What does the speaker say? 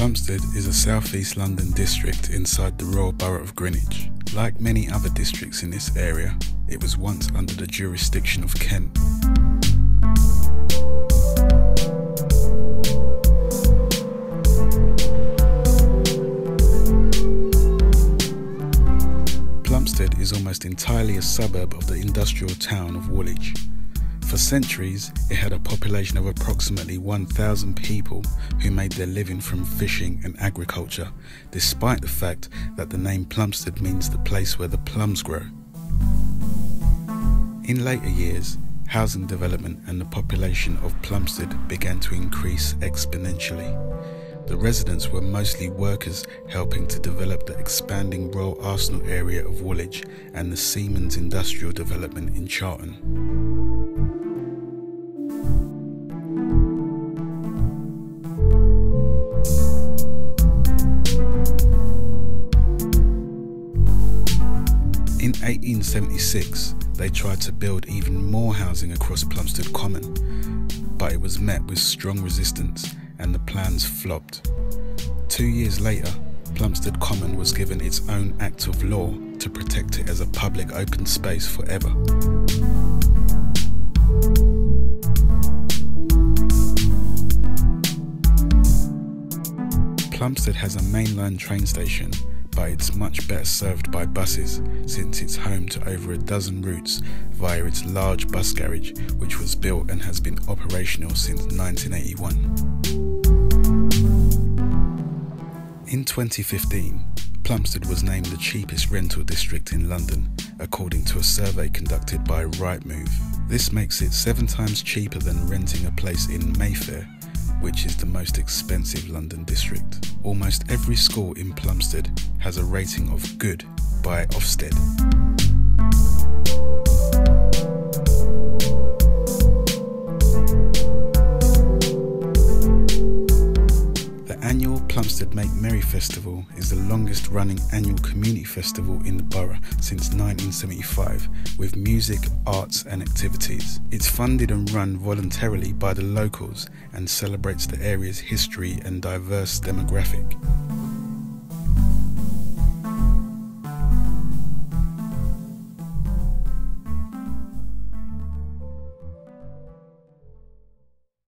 Plumstead is a southeast London district inside the Royal Borough of Greenwich. Like many other districts in this area, it was once under the jurisdiction of Kent. Plumstead is almost entirely a suburb of the industrial town of Woolwich. For centuries, it had a population of approximately 1,000 people who made their living from fishing and agriculture, despite the fact that the name Plumstead means the place where the plums grow. In later years, housing development and the population of Plumstead began to increase exponentially. The residents were mostly workers helping to develop the expanding Royal Arsenal area of Woolwich and the Siemens industrial development in Charlton. In 1876, they tried to build even more housing across Plumstead Common, but it was met with strong resistance and the plans flopped. Two years later, Plumstead Common was given its own act of law to protect it as a public open space forever. Plumstead has a mainline train station but it's much better served by buses since it's home to over a dozen routes via its large bus garage, which was built and has been operational since 1981. In 2015, Plumstead was named the cheapest rental district in London, according to a survey conducted by Rightmove. This makes it seven times cheaper than renting a place in Mayfair which is the most expensive London district. Almost every school in Plumstead has a rating of good by Ofsted. Plumstead Make Merry Festival is the longest running annual community festival in the borough since 1975 with music, arts and activities. It's funded and run voluntarily by the locals and celebrates the area's history and diverse demographic.